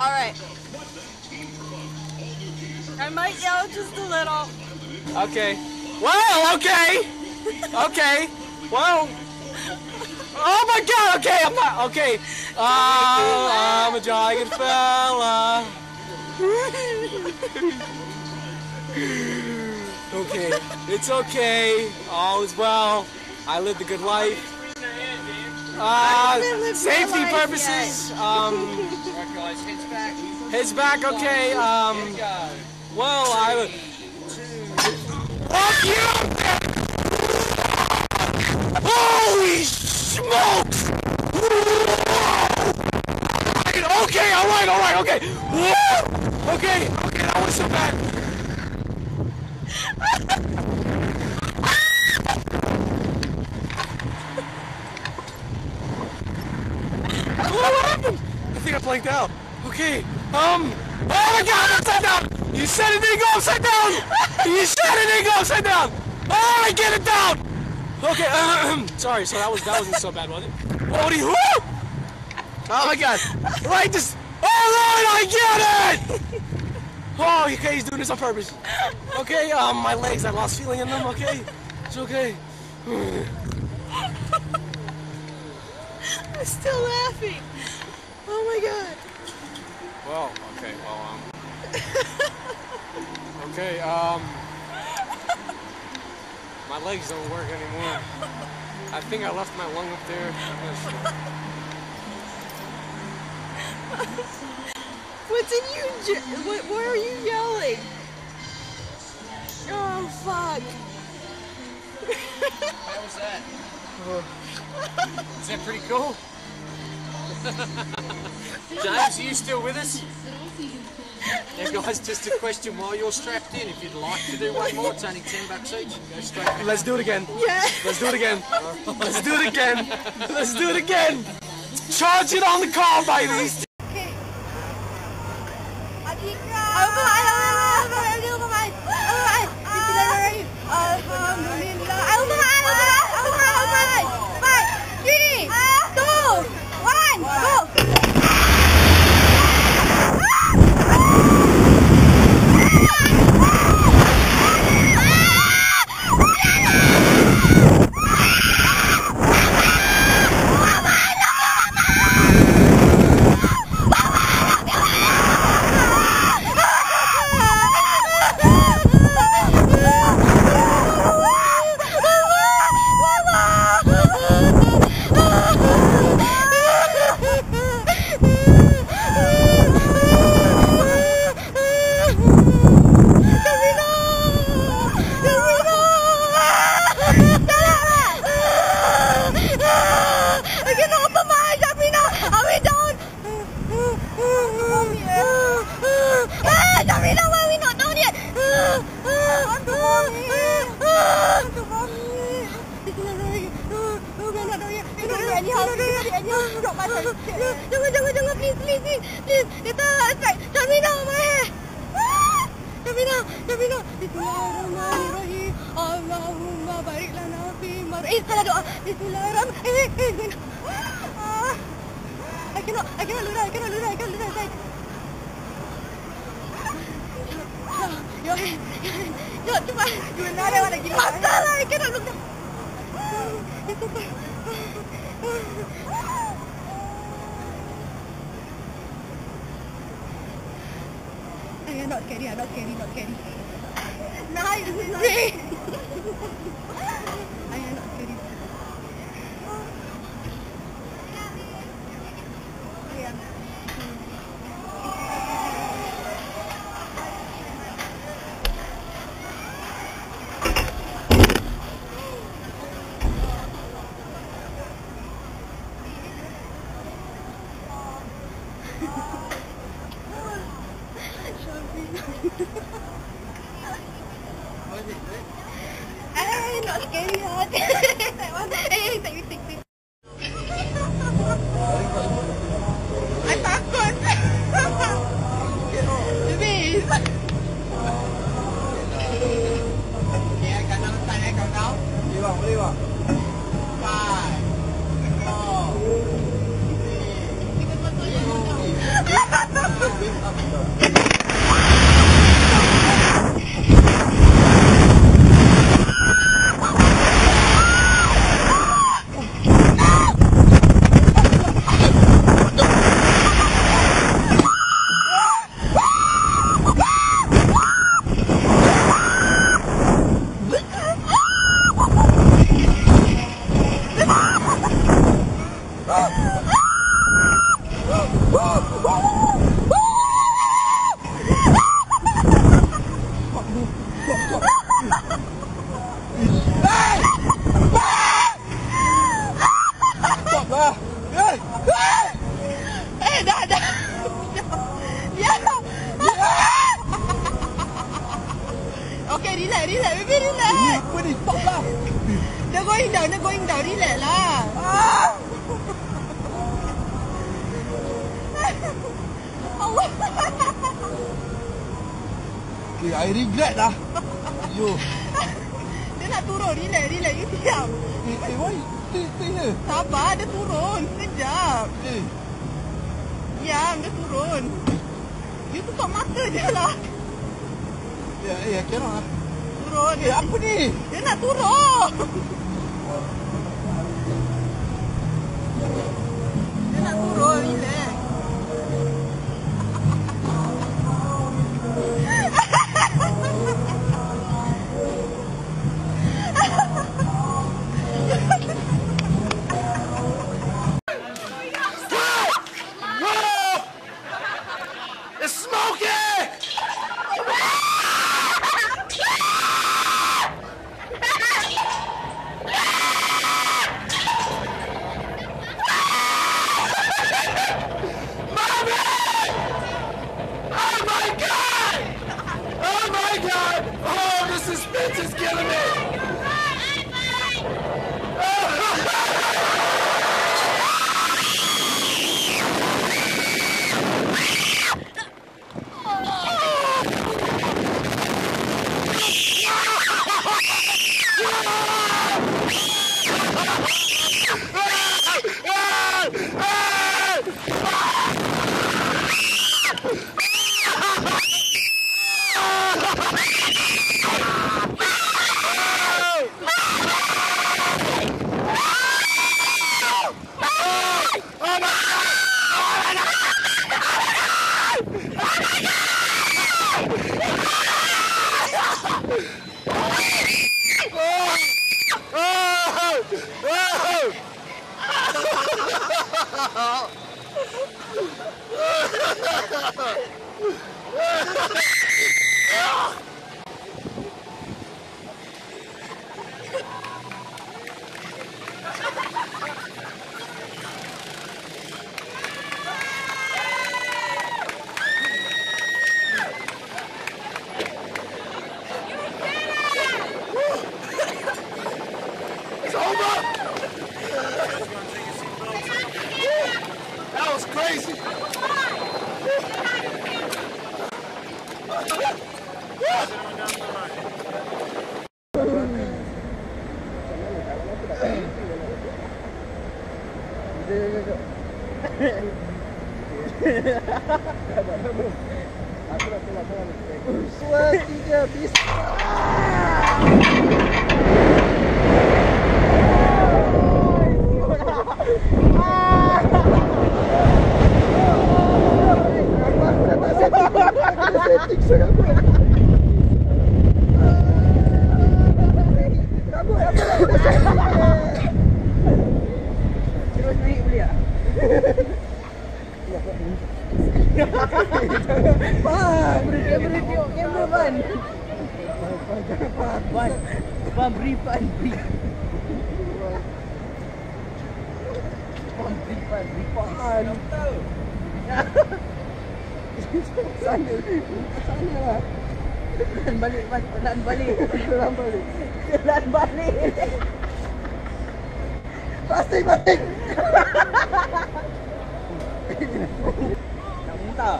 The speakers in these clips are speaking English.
All right. I might yell just a little. Okay. Well, okay. Okay. Well. Oh my god, okay, I'm not, okay. Uh, I'm a jolly good fella. okay, it's okay. All is well. I lived a good life. Uh, safety purposes. Um, heads back, okay. Um, well, I. Fuck you! Holy smokes! Okay, alright, alright, okay. Whoa! Okay, okay, that was so bad. What happened? I think I blanked out. Okay, um, oh my god, upside down! You said it didn't go upside down! You said it didn't go upside down! Oh, I get it down! Okay, sorry, so that was that wasn't so bad, was it? Oh, he, whoo! Oh my god! Right, this. All right, I get it! Oh, okay, he's doing this on purpose. Okay, um, my legs, I lost feeling in them. Okay, it's okay. I'm still laughing. Oh my god. Well, okay, well, um. Okay, um. My legs don't work anymore. I think I left my lung up there. What's in you? Je- What, why are you yelling? Oh fuck. How was that? Is that pretty cool? James, are you still with us? Yeah, guys, just a question while you're strapped in. If you'd like to do one more, it's only 10 bucks each. Go straight back. Let's do it again. Yeah. Let's do it again. Let's do it again. Let's do it again. Charge it on the car, baby. kat ni hal. Dia duduk pasal. Jangan jangan jangan please please please. Dia tak sampai. Jamina eh. ah! mai. Jamina, Jamina. Bismillahirrahmanirrahim. Allahumma barik lana fi mar. Eh salah doa. Bismillahirrahmanirrahim. Eh, eh, eh. Ah! I cannot, I cannot lurah, I cannot lurah, I cannot lurah, I cannot lurah. Yo, yo, yo, cepat. Dua nara lagi. Masalah, kena lupa. Cepat. I am not scary, I'm not scary, not scary. Nice, nice. I am not Ay, not scary hot. I want to take, take, take. Relax, relax. Baby, relax. Apa ni? Stop lah. They're going down, they're going down. Relax lah. Allah. Okay, I regret lah. Yo. Dia nak turun. Relax, relax. You diam. Eh, eh, why? Stay, stay here. Sabar, dia turun. Sekejap. Eh, Diam, dia turun. You tutup mata je lah. ya, eh, I cannot lah. Turun. Eh, apa ni? Dia nak turun. Dia nak turun, relax. Pan, kamera dia, kamera pan. Pan, pan, pan, beri, pan, beri. Pan, beri, pan, beri. pan, pan, pan, pan, pan, balik, pan, balik, pan, balik, pan, balik. Pasti, pan, pan, to.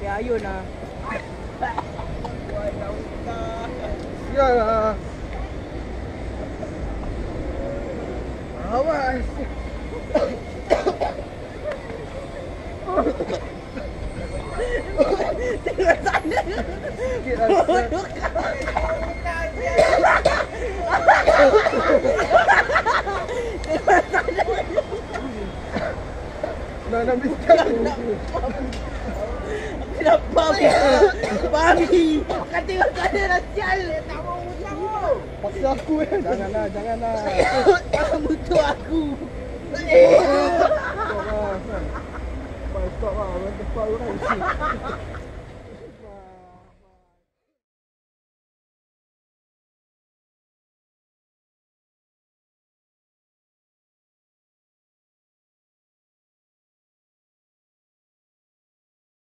Kaya yun ah. Yeah. Awas. Tidak sana. Tidak sana. dah nak miskin. Nak pam. Pam. Kau tengok ada rahsia tak mau ulang. Paksa aku eh. Janganlah, janganlah. Kau butuh aku. Stop lah. Stop lah. Stop lah. Stop